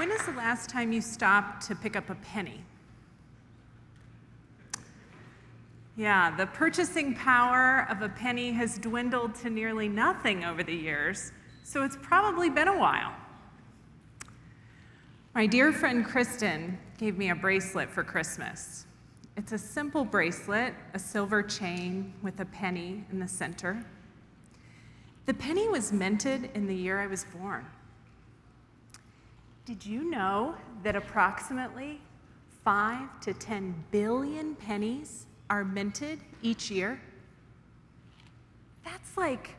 When is the last time you stopped to pick up a penny? Yeah, the purchasing power of a penny has dwindled to nearly nothing over the years, so it's probably been a while. My dear friend Kristen gave me a bracelet for Christmas. It's a simple bracelet, a silver chain with a penny in the center. The penny was minted in the year I was born. Did you know that approximately 5 to 10 billion pennies are minted each year? That's like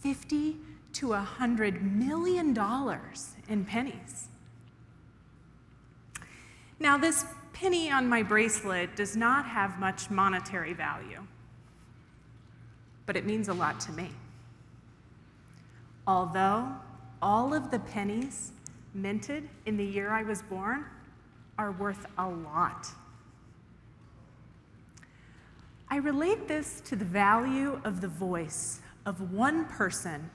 50 to 100 million dollars in pennies. Now, this penny on my bracelet does not have much monetary value, but it means a lot to me. Although all of the pennies minted in the year I was born are worth a lot. I relate this to the value of the voice of one person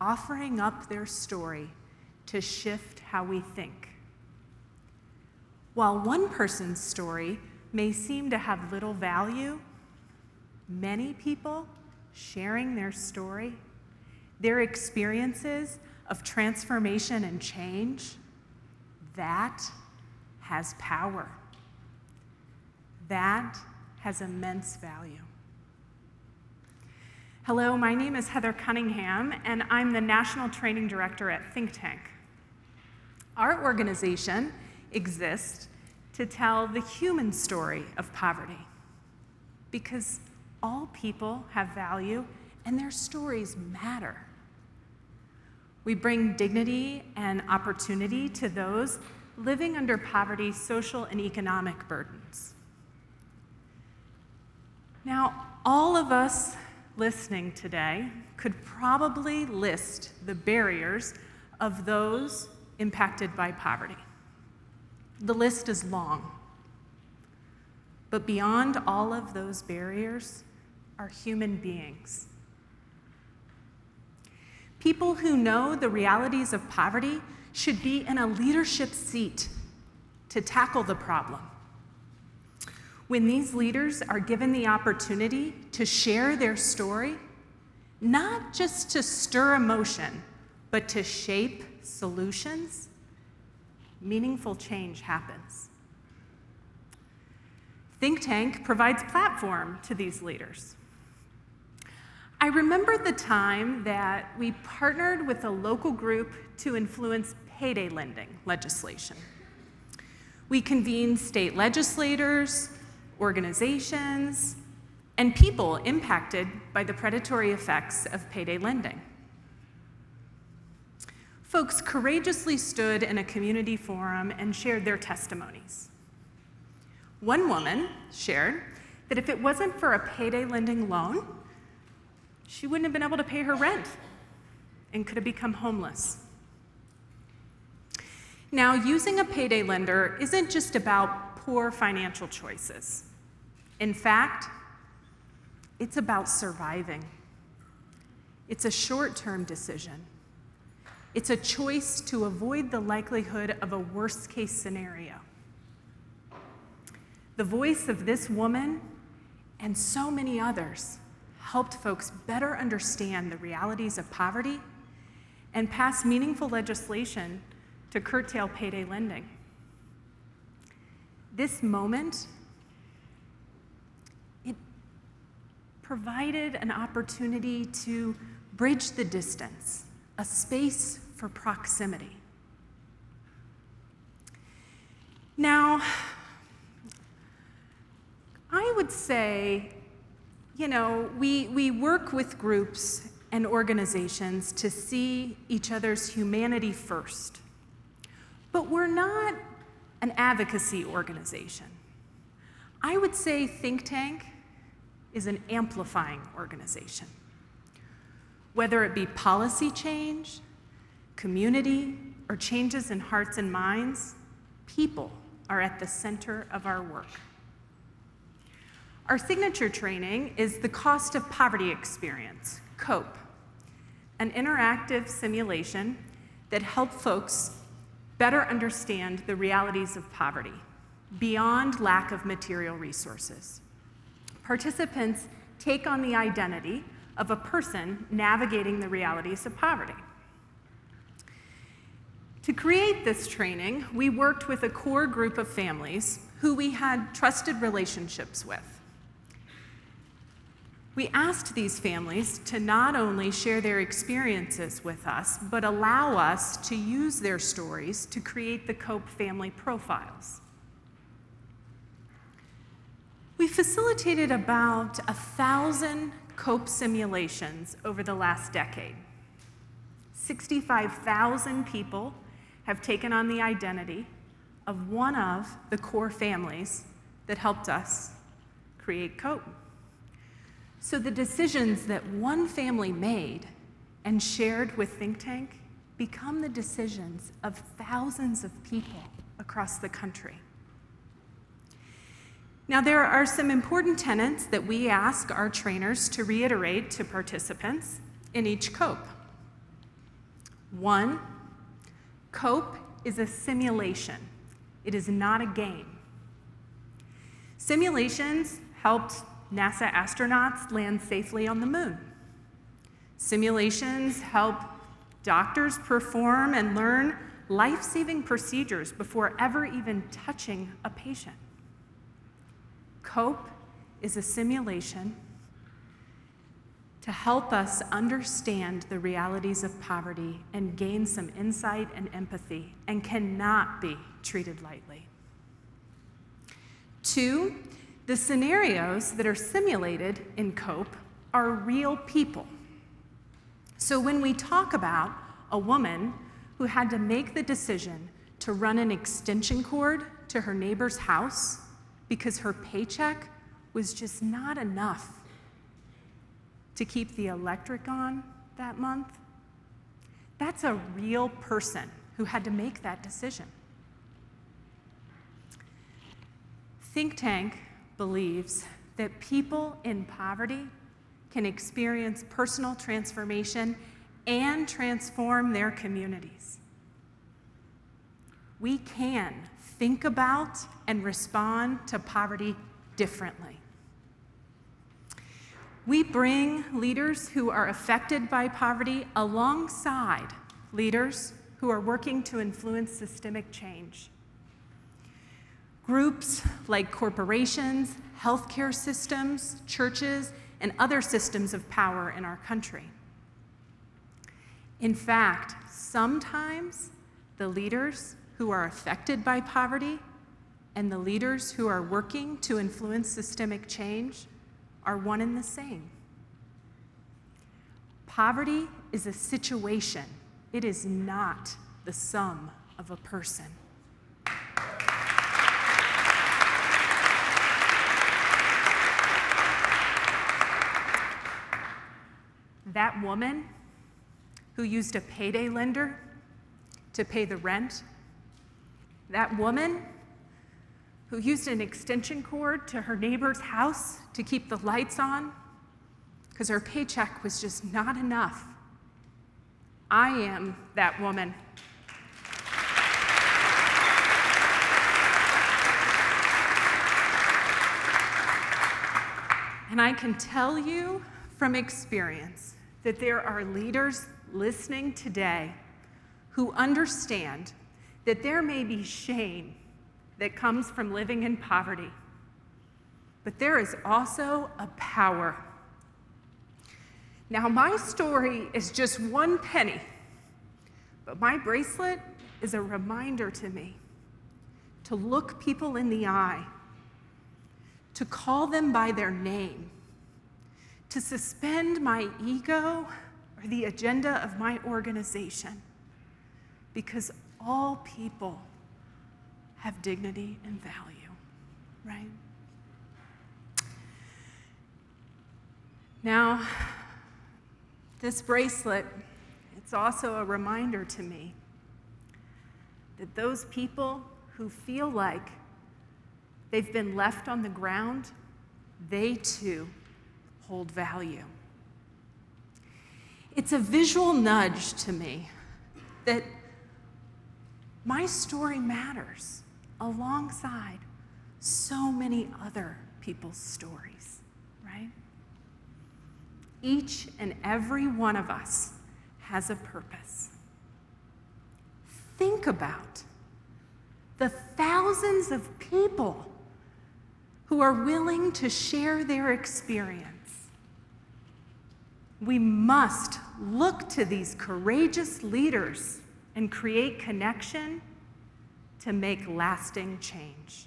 offering up their story to shift how we think. While one person's story may seem to have little value, many people sharing their story, their experiences of transformation and change, that has power. That has immense value. Hello, my name is Heather Cunningham, and I'm the National Training Director at Think Tank. Our organization exists to tell the human story of poverty because all people have value and their stories matter. We bring dignity and opportunity to those living under poverty's social and economic burdens. Now, all of us listening today could probably list the barriers of those impacted by poverty. The list is long. But beyond all of those barriers are human beings. People who know the realities of poverty should be in a leadership seat to tackle the problem. When these leaders are given the opportunity to share their story, not just to stir emotion, but to shape solutions, meaningful change happens. Think Tank provides platform to these leaders. I remember the time that we partnered with a local group to influence payday lending legislation. We convened state legislators, organizations, and people impacted by the predatory effects of payday lending. Folks courageously stood in a community forum and shared their testimonies. One woman shared that if it wasn't for a payday lending loan, she wouldn't have been able to pay her rent and could have become homeless. Now, using a payday lender isn't just about poor financial choices. In fact, it's about surviving. It's a short term decision. It's a choice to avoid the likelihood of a worst case scenario. The voice of this woman and so many others helped folks better understand the realities of poverty and pass meaningful legislation to curtail payday lending. This moment, it provided an opportunity to bridge the distance a space for proximity. Now, I would say, you know, we, we work with groups and organizations to see each other's humanity first. But we're not an advocacy organization. I would say Think Tank is an amplifying organization whether it be policy change, community, or changes in hearts and minds, people are at the center of our work. Our signature training is the Cost of Poverty Experience, COPE, an interactive simulation that helps folks better understand the realities of poverty beyond lack of material resources. Participants take on the identity of a person navigating the realities of poverty. To create this training, we worked with a core group of families who we had trusted relationships with. We asked these families to not only share their experiences with us, but allow us to use their stories to create the COPE family profiles. We facilitated about a thousand COPE simulations over the last decade. 65,000 people have taken on the identity of one of the core families that helped us create COPE. So the decisions that one family made and shared with Think Tank become the decisions of thousands of people across the country. Now, there are some important tenets that we ask our trainers to reiterate to participants in each COPE. One, COPE is a simulation, it is not a game. Simulations helped NASA astronauts land safely on the moon. Simulations help doctors perform and learn life saving procedures before ever even touching a patient. COPE is a simulation to help us understand the realities of poverty and gain some insight and empathy and cannot be treated lightly. Two, the scenarios that are simulated in COPE are real people. So when we talk about a woman who had to make the decision to run an extension cord to her neighbor's house because her paycheck was just not enough to keep the electric on that month, that's a real person who had to make that decision. Think Tank believes that people in poverty can experience personal transformation and transform their communities. We can think about and respond to poverty differently. We bring leaders who are affected by poverty alongside leaders who are working to influence systemic change. Groups like corporations, healthcare systems, churches, and other systems of power in our country. In fact, sometimes the leaders who are affected by poverty and the leaders who are working to influence systemic change are one and the same. Poverty is a situation, it is not the sum of a person. That woman who used a payday lender to pay the rent, that woman who used an extension cord to her neighbor's house to keep the lights on because her paycheck was just not enough. I am that woman. And I can tell you from experience that there are leaders listening today who understand that there may be shame that comes from living in poverty. But there is also a power. Now, my story is just one penny, but my bracelet is a reminder to me to look people in the eye, to call them by their name, to suspend my ego or the agenda of my organization, because all people have dignity and value, right? Now, this bracelet, it's also a reminder to me that those people who feel like they've been left on the ground, they too hold value. It's a visual nudge to me that my story matters alongside so many other people's stories, right? Each and every one of us has a purpose. Think about the thousands of people who are willing to share their experience. We must look to these courageous leaders and create connection to make lasting change.